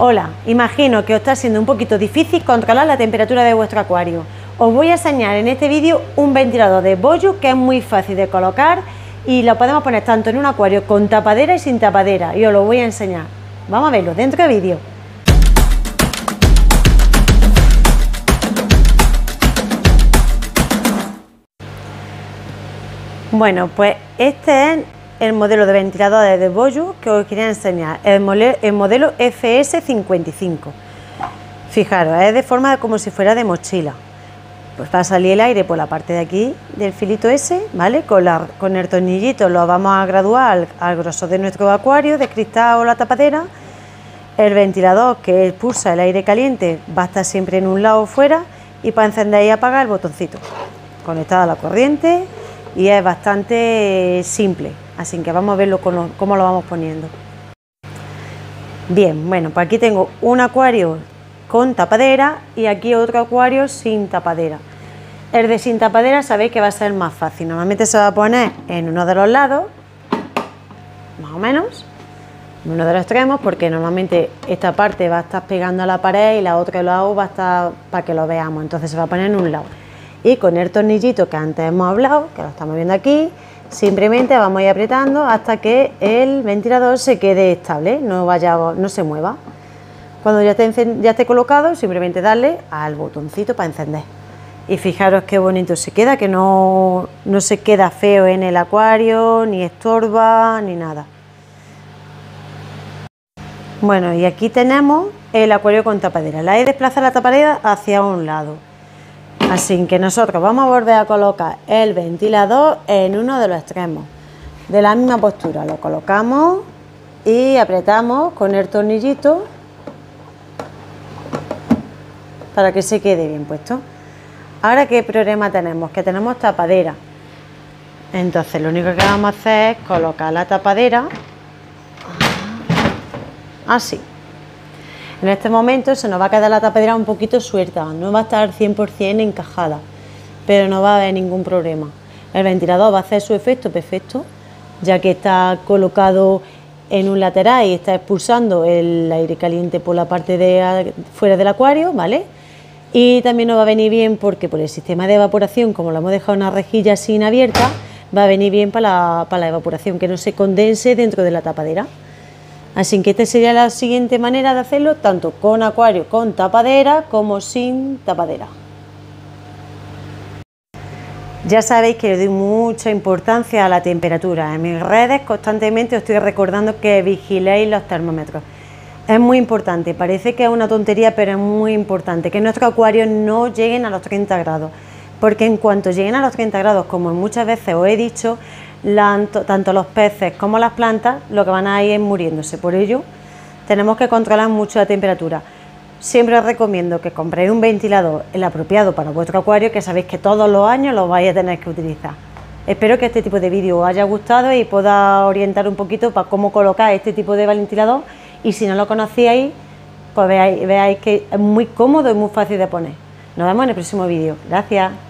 Hola, imagino que os está siendo un poquito difícil controlar la temperatura de vuestro acuario. Os voy a enseñar en este vídeo un ventilador de Boyu que es muy fácil de colocar y lo podemos poner tanto en un acuario con tapadera y sin tapadera y os lo voy a enseñar. Vamos a verlo dentro del vídeo. Bueno, pues este es el modelo de ventiladores de Boyu que os quería enseñar, el, modelo FS55. Fijaros, es de forma como si fuera de mochila. Pues va a salir el aire por la parte de aquí del filito ese, ¿vale? Con, el tornillito lo vamos a graduar al, grosor de nuestro acuario, de cristal o la tapadera. El ventilador que expulsa el aire caliente va a estar siempre en un lado fuera y para encender y apagar el botoncito. Conectado a la corriente y es bastante simple. Así que vamos a verlo cómo, lo vamos poniendo. Bien, bueno, pues aquí tengo un acuario con tapadera y aquí otro acuario sin tapadera. El de sin tapadera sabéis que va a ser más fácil. Normalmente se va a poner en uno de los lados, más o menos, en uno de los extremos, porque normalmente esta parte va a estar pegando a la pared y la otra lado va a estar para que lo veamos. Entonces se va a poner en un lado. Y con el tornillito que antes hemos hablado, que lo estamos viendo aquí, Simplemente vamos a ir apretando hasta que el ventilador se quede estable, no, vaya, no se mueva. Cuando ya esté, ya esté colocado, simplemente darle al botoncito para encender. Y fijaros qué bonito se queda, que no, no se queda feo en el acuario, ni estorba, ni nada. Bueno, y aquí tenemos el acuario con tapadera. La he desplazado la tapadera hacia un lado. Así que nosotros vamos a volver a colocar el ventilador en uno de los extremos. De la misma postura, lo colocamos y apretamos con el tornillito para que se quede bien puesto. Ahora, ¿qué problema tenemos? Que tenemos tapadera. Entonces, lo único que vamos a hacer es colocar la tapadera así. En este momento se nos va a quedar la tapadera un poquito suelta, no va a estar 100% encajada, pero no va a haber ningún problema. El ventilador va a hacer su efecto perfecto, ya que está colocado en un lateral y está expulsando el aire caliente por la parte de fuera del acuario, ¿vale? Y también nos va a venir bien porque por el sistema de evaporación, como lo hemos dejado una rejilla sin abierta, va a venir bien para para la evaporación, que no se condense dentro de la tapadera. Así que esta sería la siguiente manera de hacerlo, tanto con acuario con tapadera como sin tapadera. Ya sabéis que le doy mucha importancia a la temperatura. En mis redes constantemente os estoy recordando que vigiléis los termómetros. Es muy importante, parece que es una tontería, pero es muy importante que nuestros acuarios no lleguen a los 30 grados. Porque en cuanto lleguen a los 30 grados, como muchas veces os he dicho, tanto los peces como las plantas lo que van a ir es muriéndose. Por ello, tenemos que controlar mucho la temperatura. Siempre os recomiendo que compréis un ventilador el apropiado para vuestro acuario, que sabéis que todos los años lo vais a tener que utilizar. Espero que este tipo de vídeo os haya gustado y pueda orientar un poquito para cómo colocar este tipo de ventilador y si no lo conocíais, pues veáis, veáis que es muy cómodo y muy fácil de poner. Nos vemos en el próximo vídeo. Gracias.